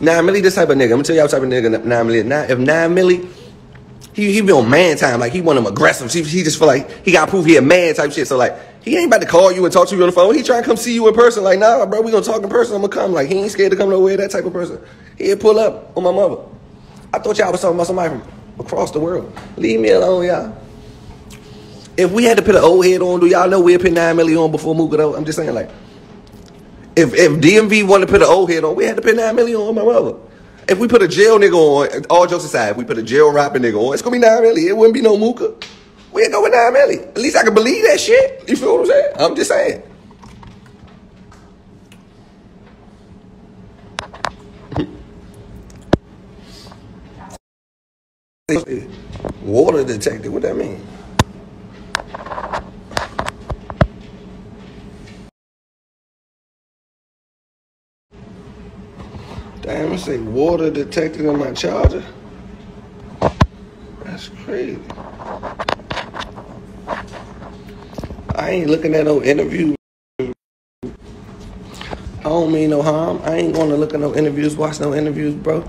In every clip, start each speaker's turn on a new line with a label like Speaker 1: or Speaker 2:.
Speaker 1: Nine Millie, this type of nigga. I'm gonna tell y'all type of nigga Nine Millie. If Nine Millie, he he be on man time, like he want him aggressive. He, he just feel like he got proof he a man type shit. So like he ain't about to call you and talk to you on the phone. He trying to come see you in person. Like nah, bro, we gonna talk in person. I'm gonna come. Like he ain't scared to come nowhere. That type of person. He'll pull up on my mother. I thought y'all was talking about somebody from across the world. Leave me alone, y'all. If we had to put an old head on, do y'all know we'd put nine million on before Mooka though? I'm just saying like. If if DMV wanted to put an old head on, we had to put nine million on my mother. If we put a jail nigga on, all jokes aside, if we put a jail rapping nigga on, it's gonna be nine million. It wouldn't be no Mooka. We'd go with nine million. At least I can believe that shit. You feel what I'm saying? I'm just saying. Water detector, what that mean? I say water detected in my charger. That's crazy. I ain't looking at no interview. I don't mean no harm. I ain't gonna look at no interviews, watch no interviews, bro.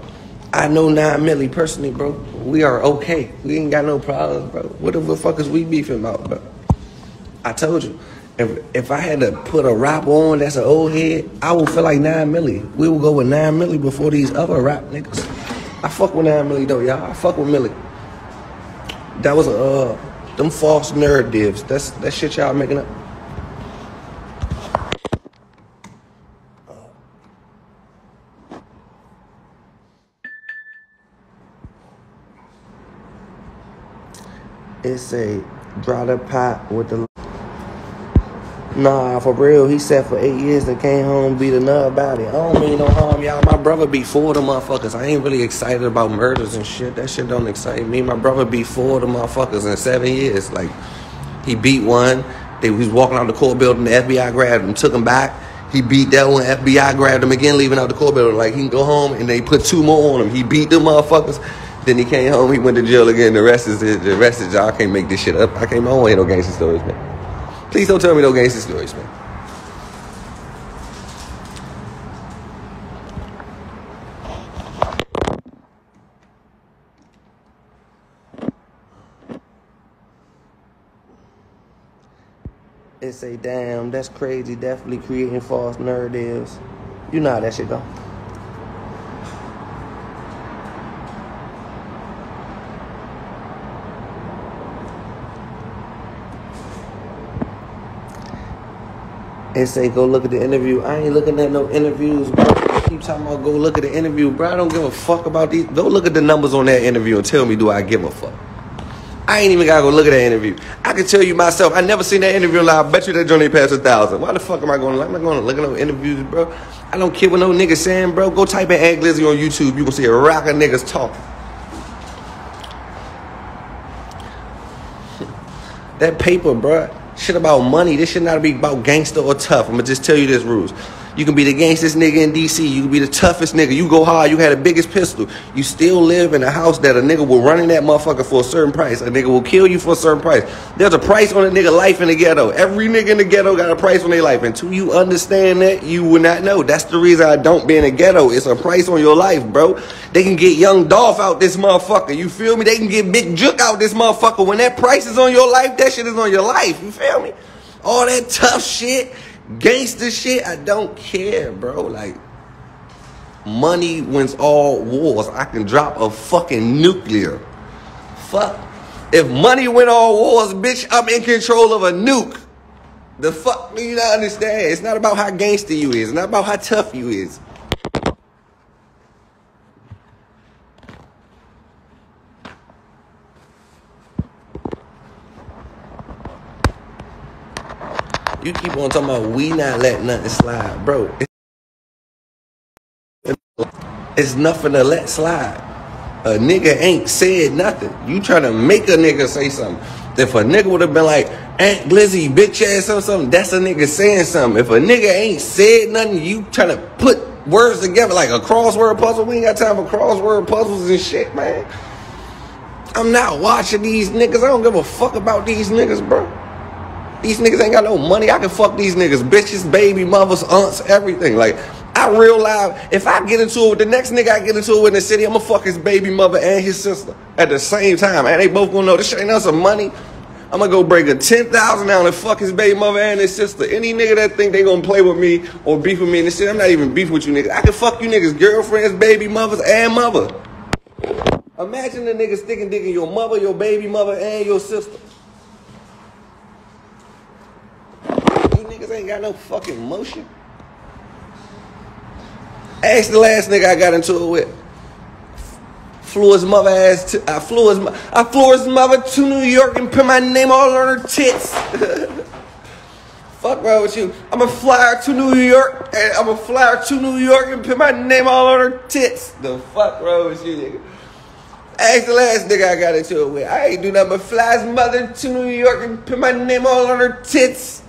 Speaker 1: I know Nine Millie personally, bro. We are okay. We ain't got no problems, bro. What the fuck is we beefing about, bro? I told you. If if I had to put a rap on that's an old head, I would feel like nine milli. We would go with nine milli before these other rap niggas. I fuck with nine milli though, y'all. I fuck with Millie. That was a uh, them false narratives. That's that shit y'all making up. It's a dry the pot with the Nah, for real, he sat for eight years and came home beat a nut about it. I don't mean no harm, y'all. My brother beat four of the motherfuckers. I ain't really excited about murders and shit. That shit don't excite me. My brother beat four of the motherfuckers in seven years. Like, he beat one. They was walking out the court building. The FBI grabbed him, took him back. He beat that one. FBI grabbed him again, leaving out the court building. Like, he can go home, and they put two more on him. He beat them motherfuckers. Then he came home. He went to jail again. The rest is the rest is y'all. I can't make this shit up. I can't. I don't hear no gangster stories, man. Please don't tell me no gangster stories, man. It say, damn, that's crazy. Definitely creating false narratives. You know how that shit go. And say go look at the interview. I ain't looking at no interviews, bro. Keep talking about go look at the interview, bro. I don't give a fuck about these. Go look at the numbers on that interview and tell me do I give a fuck. I ain't even gotta go look at that interview. I can tell you myself. I never seen that interview live. I bet you that journey passed a thousand. Why the fuck am I going? I'm not going to look at no interviews, bro. I don't care what no nigga saying, bro. Go type in Glizzy on YouTube. You gonna see a rock of niggas talk. that paper, bro shit about money. This should not be about gangster or tough. I'm gonna just tell you this rules. You can be the gangstest nigga in DC. You can be the toughest nigga. You go hard. You had the biggest pistol. You still live in a house that a nigga will run in that motherfucker for a certain price. A nigga will kill you for a certain price. There's a price on a nigga life in the ghetto. Every nigga in the ghetto got a price on their life. Until you understand that, you will not know. That's the reason I don't be in the ghetto. It's a price on your life, bro. They can get Young Dolph out this motherfucker. You feel me? They can get Big Jook out this motherfucker. When that price is on your life, that shit is on your life. You feel me? All that tough shit Gangster shit, I don't care, bro. Like, money wins all wars. I can drop a fucking nuclear. Fuck. If money win all wars, bitch, I'm in control of a nuke. The fuck do you not understand? It's not about how gangster you is. It's not about how tough you is. You keep on talking about we not letting nothing slide, bro. It's nothing to let slide. A nigga ain't said nothing. You trying to make a nigga say something. If a nigga would have been like, Ant Glizzy, bitch ass or something, that's a nigga saying something. If a nigga ain't said nothing, you trying to put words together like a crossword puzzle. We ain't got time for crossword puzzles and shit, man. I'm not watching these niggas. I don't give a fuck about these niggas, bro. These niggas ain't got no money. I can fuck these niggas, bitches, baby mothers, aunts, everything. Like, I real live, if I get into it with the next nigga I get into it with in the city, I'ma fuck his baby mother and his sister at the same time. And they both gonna know this shit ain't enough some money. I'm gonna go break a 10,000 down and fuck his baby mother and his sister. Any nigga that think they gonna play with me or beef with me in this shit, I'm not even beef with you niggas. I can fuck you niggas, girlfriends, baby mothers, and mother. Imagine the nigga sticking dick in your mother, your baby mother, and your sister. You niggas ain't got no fucking motion. Ask the last nigga I got into it with. Flew his mother ass to, I flew his, I flew his mother to New York and put my name all on her tits. Fuck wrong with you? I'm a flyer to New York, and I'm a flyer to New York and put my name all on her tits. The fuck wrong with you, nigga? Ask the last nigga I got into it with. I ain't do nothing but fly his mother to New York and put my name all on her tits.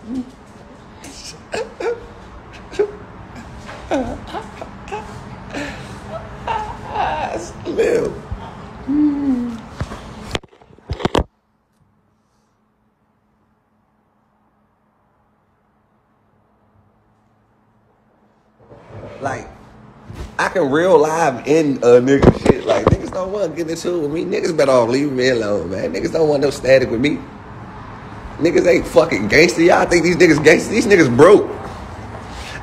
Speaker 1: Live. Like, I can real live in a nigga shit. Like, niggas don't want to get into it with me. Niggas better off leaving me alone, man. Niggas don't want no static with me. Niggas ain't fucking gangster. Y'all think these niggas gangster? These niggas broke.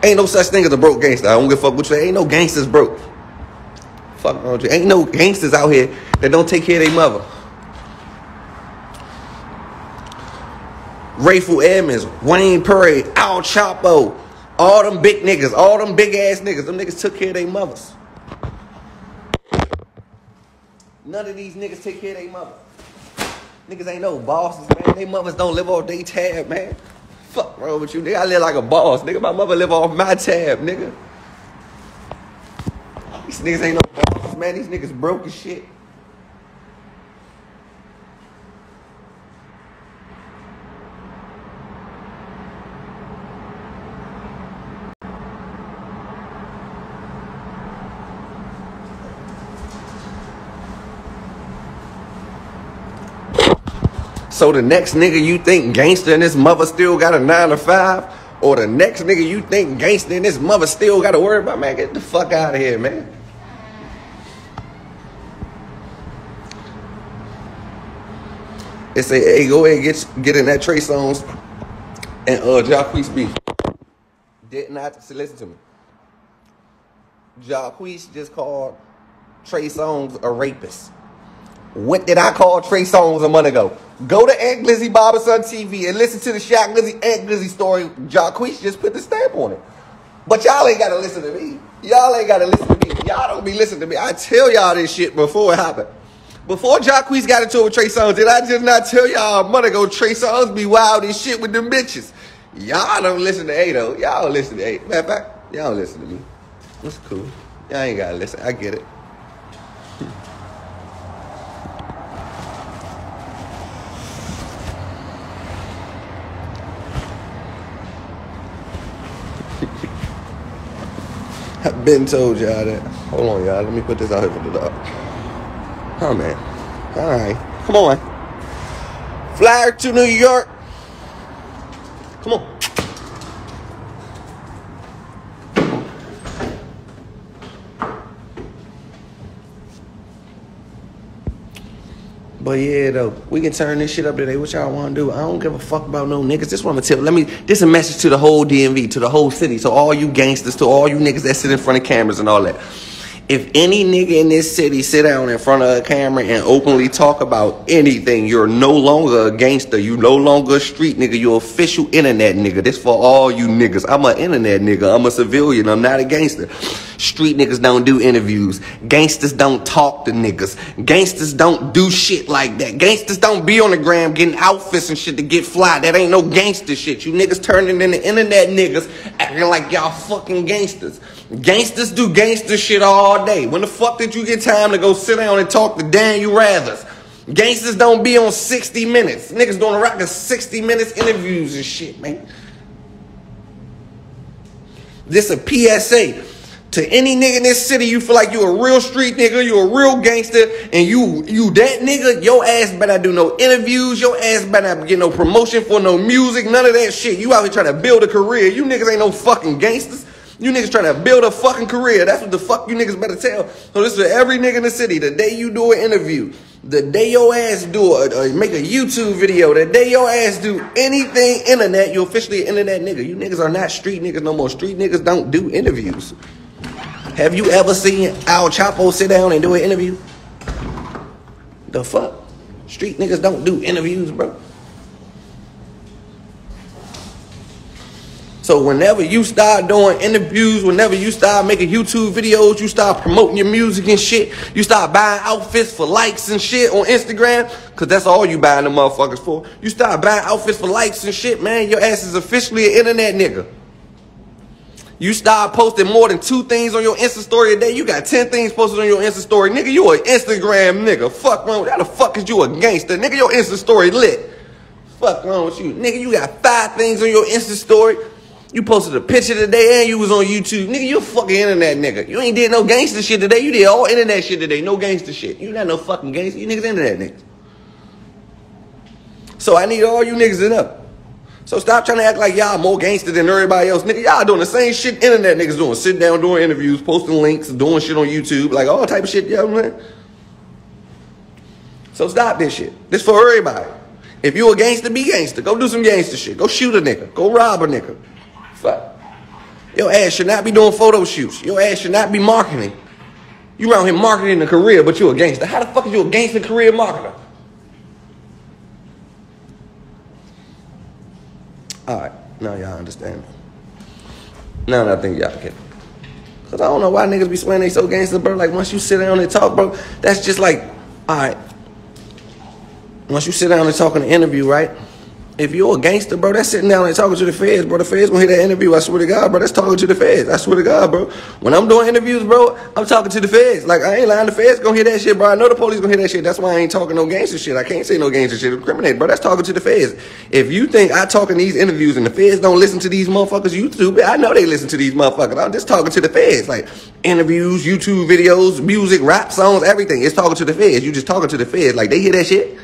Speaker 1: Ain't no such thing as a broke gangster. I don't give a fuck what you say. Ain't no gangsters broke. Fuck with you. Ain't no gangsters out here that don't take care of their mother. Rayful Edmonds, Wayne Perry, El Chapo, all them big niggas, all them big ass niggas, them niggas took care of their mothers. None of these niggas take care of their mother. Niggas ain't no bosses, man. They mothers don't live off their tab, man. Fuck wrong with you, nigga. I live like a boss, nigga. My mother live off my tab, nigga. These niggas ain't no bosses, man. These niggas broke as shit. So the next nigga you think gangster and his mother still got a nine to five, or the next nigga you think gangster and his mother still got to worry about, man, get the fuck out of here, man. It say, hey, go ahead and get, get in that Trey Songz and uh Jacquees beef. Did not listen to me. Jacquees just called Trey Songz a rapist. What did I call Trey Songz a month ago? Go to Ant Glizzy Son TV and listen to the Shy Glizzy Ant Glizzy story. Jacquees just put the stamp on it. But y'all ain't gotta listen to me. Y'all ain't gotta listen to me. Y'all don't be listening to me. I tell y'all this shit before it happened. Before Jacquees got into it with Trey Songz, did I just not tell y'all a month ago Trey Songz be wild as shit with them bitches? Y'all don't listen to A though. Y'all listen to A. Matter of fact, y'all listen to me. That's cool. Y'all ain't gotta listen. I get it. Been told y'all that. Hold on, y'all. Let me put this out here for the dog. Oh, man. All right. Come on. Flyer to New York. Come on. But yeah, though, we can turn this shit up today. What y'all want to do? I don't give a fuck about no niggas. This one I'm tell. Let me. This a message to the whole DMV, to the whole city, to all you gangsters, to all you niggas that sit in front of cameras and all that. If any nigga in this city sit down in front of a camera and openly talk about anything, you're no longer a gangster. You no longer a street nigga. You're official internet nigga. This for all you niggas. I'm an internet nigga. I'm a civilian. I'm not a gangster. Street niggas don't do interviews. Gangsters don't talk to niggas. Gangsters don't do shit like that. Gangsters don't be on the gram getting outfits and shit to get fly. That ain't no gangster shit. You niggas turning into internet niggas acting like y'all fucking gangsters. Gangsters do gangster shit all day. When the fuck did you get time to go sit down and talk to Daniel Rathers? Gangsters don't be on 60 minutes. Niggas doing a record 60 minutes interviews and shit, man. This a PSA to any nigga in this city. You feel like you a real street nigga, you a real gangster, and you you that nigga. Your ass better do no interviews. Your ass better get no promotion for no music. None of that shit. You out here trying to build a career. You niggas ain't no fucking gangsters. You niggas trying to build a fucking career. That's what the fuck you niggas better tell. So this is every nigga in the city. The day you do an interview, the day your ass do a, make a YouTube video, the day your ass do anything internet, you officially an internet nigga. You niggas are not street niggas no more. Street niggas don't do interviews. Have you ever seen El Chapo sit down and do an interview? The fuck? Street niggas don't do interviews, bro. So whenever you start doing interviews, whenever you start making YouTube videos, you start promoting your music and shit, you start buying outfits for likes and shit on Instagram, cause that's all you buying the motherfuckers for. You start buying outfits for likes and shit, man, your ass is officially an internet nigga. You start posting more than two things on your Insta story a day. You got 10 things posted on your Insta story. Nigga, you an Instagram nigga. Fuck wrong How the fuck is you a gangster? Nigga, your Insta story lit. Fuck wrong with you. Nigga, you got five things on your Insta story. You posted a picture today and you was on YouTube. Nigga, you a fucking internet nigga. You ain't did no gangster shit today. You did all internet shit today. No gangster shit. You not no fucking gangster. You niggas internet niggas. So I need all you niggas to know. So stop trying to act like y'all more gangster than everybody else. Nigga, y'all doing the same shit internet niggas doing. Sitting down doing interviews, posting links, doing shit on YouTube, like all type of shit, you know what I'm saying? So stop this shit. This for everybody. If you a gangster, be gangster. Go do some gangster shit. Go shoot a nigga. Go rob a nigga. Fuck. Your ass should not be doing photo shoots. Your ass should not be marketing. You around here marketing a career, but you a gangster. How the fuck is you a gangster career marketer? All right, now y'all understand. Now that I think y'all get Cause I don't know why niggas be swearing they so gangster, bro. Like once you sit down and talk, bro, that's just like, all right. Once you sit down and talk in an interview, right? If you're a gangster, bro, that's sitting down and talking to the feds, bro. The feds gonna hear that interview. I swear to God, bro. That's talking to the feds. I swear to God, bro. When I'm doing interviews, bro, I'm talking to the feds. Like I ain't lying. The feds gonna hear that shit, bro. I know the police gonna hear that shit. That's why I ain't talking no gangster shit. I can't say no gangster shit. Incriminate, bro. That's talking to the feds. If you think I talk in these interviews and the feds don't listen to these motherfuckers, YouTube, I know they listen to these motherfuckers. I'm just talking to the feds. Like interviews, YouTube videos, music, rap songs, everything. It's talking to the feds. You just talking to the feds. Like they hear that shit.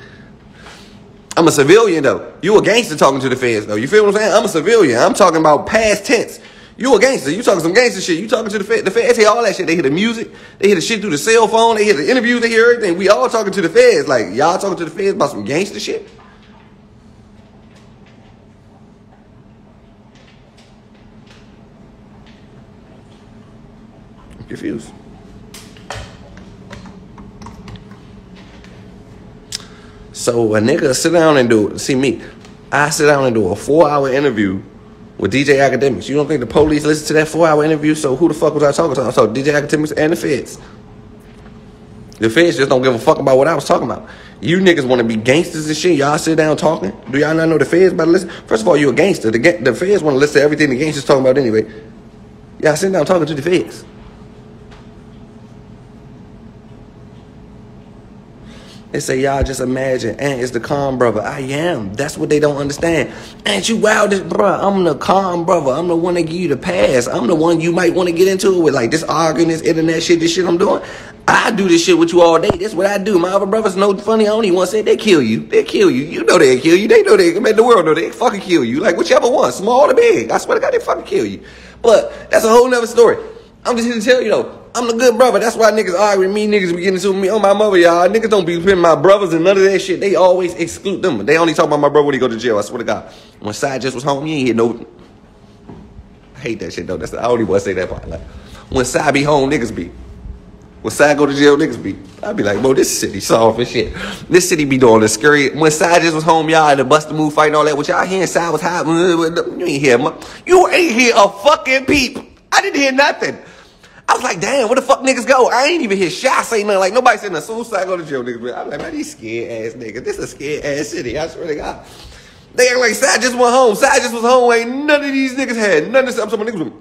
Speaker 1: I'm a civilian though. You a gangster talking to the feds though. You feel what I'm saying? I'm a civilian. I'm talking about past tense. You a gangster. You talking some gangster shit. You talking to the feds. The feds hear all that shit. They hear the music. They hear the shit through the cell phone. They hear the interviews. They hear everything. We all talking to the feds. Like y'all talking to the feds about some gangster shit. Confused. So a nigga sit down and do see me. I sit down and do a four hour interview with DJ Akademiks. You don't think the police listen to that four hour interview? So who the fuck was I talking to? So DJ Akademiks and the feds. The feds just don't give a fuck about what I was talking about. You niggas want to be gangsters and shit. Y'all sit down talking. Do y'all not know the feds about to listen? First of all, you a gangster. The, the feds want to listen to everything the gangsters talking about anyway. Y'all sit down talking to the feds. They say, y'all just imagine, and it's the calm brother. I am. That's what they don't understand. Ain't you wild, bro? I'm the calm brother. I'm the one that give you the pass. I'm the one you might want to get into it with, like this arguing, this internet shit, this shit I'm doing. I do this shit with you all day. That's what I do. My other brothers know funny. I only to say they kill you. They kill you. You know they kill you. They know they make the world know they fucking kill you. Like whichever one, small or big. I swear to God, they fucking kill you. But that's a whole nother story. I'm just here to tell you though. I'm the good brother. That's why niggas argue with me. Niggas be getting to me on my mother, y'all. Niggas don't be putting my brothers and none of that shit. They always exclude them. They only talk about my brother when he go to jail. I swear to God. When Side just was home, he ain't hear no. I hate that shit though. That's the, I only want to say that part. Like when Side be home, niggas be. When Side go to jail, niggas be. I be like, bro, this city soft and shit. This city be doing the scary. When Side just was home, y'all, and the Busta Move fighting all that, which y'all hearing Side was hot. You ain't hear, you ain't hear a fucking peep. I didn't hear nothing. I was like, damn, where the fuck niggas go? I ain't even hear Shy say nothing. Like, nobody said, as I go to jail, niggas. I'm like, man, these scared ass niggas. This is a scared ass city. I swear to God. They act like Side just went home. Side just was home. Ain't none of these niggas had none of this. I'm talking niggas.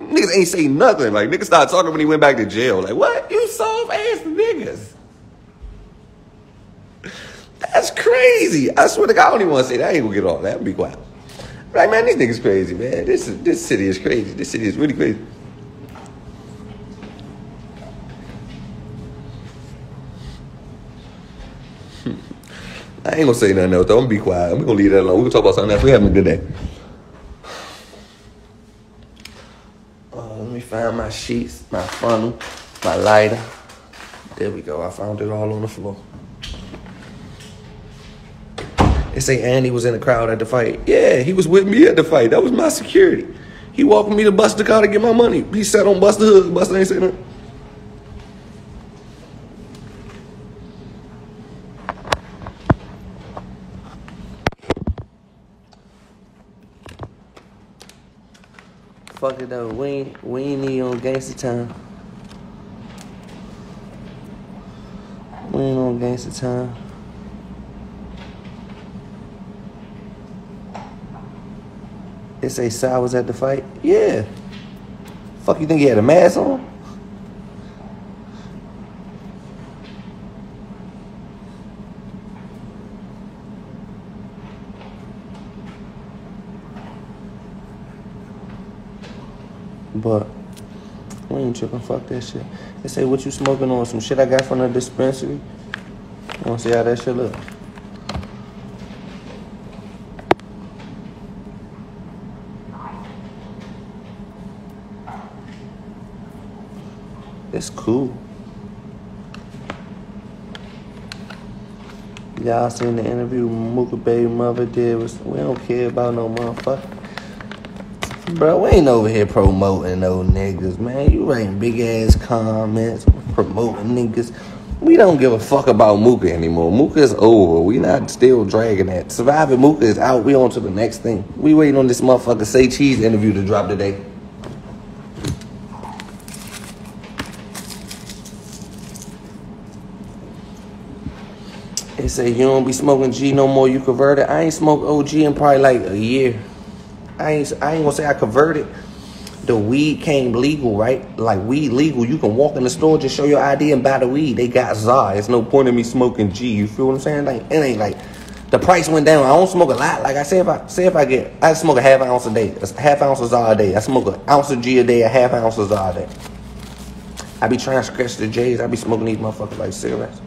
Speaker 1: Niggas ain't say nothing. Like, niggas started talking when he went back to jail. Like, what? You soft ass niggas. That's crazy. I swear to God, I don't even want to say that. I ain't gonna get all that. Would be quiet. Like, man, these niggas crazy, man. This is this city is crazy. This city is really crazy. I ain't gonna say nothing else. I'm gonna be quiet. I'm gonna leave that alone. We can talk about something else. We having a good day. Uh, let me find my sheets, my funnel, my lighter. There we go. I found it all on the floor. They say Andy was in the crowd at the fight. Yeah, he was with me at the fight. That was my security. He walked me to Buster car to get my money. He sat on Buster hood. Buster ain't saying nothing. Fuck it though. We ain't, we ain't on gangster time. We ain't on gangster time. They say Sal was at the fight. Yeah. Fuck you think he had a mask on? But we ain't tripping. Fuck that shit. They say, what you smoking on? Some shit I got from the dispensary. Wanna see how that shit look? It's cool. Y'all seen the interview Mooka baby mother did? Was, we don't care about no motherfucker. Bro, we ain't over here promoting no niggas, man. You writing big ass comments, promoting niggas. We don't give a fuck about Mooka anymore. Mooka is over. We not still dragging that. Surviving Mooka is out. We on to the next thing. We waiting on this motherfucker Say Cheese interview to drop today. They say you don't be smoking G no more. You converted. I ain't smoked OG in probably like a year. I ain't. I ain't gonna say I converted. The weed came legal, right? Like weed legal. You can walk in the store, just show your ID and buy the weed. They got ZA. It's no point in me smoking G. You feel what I'm saying? Like it ain't like the price went down. I don't smoke a lot. Like I say, if I say if I get, I smoke a half ounce a day. A half ounce of ZA a day. I smoke an ounce of G a day. A half ounce of ZA a day. I be trying to scratch the J's. I be smoking these motherfuckers like cigarettes.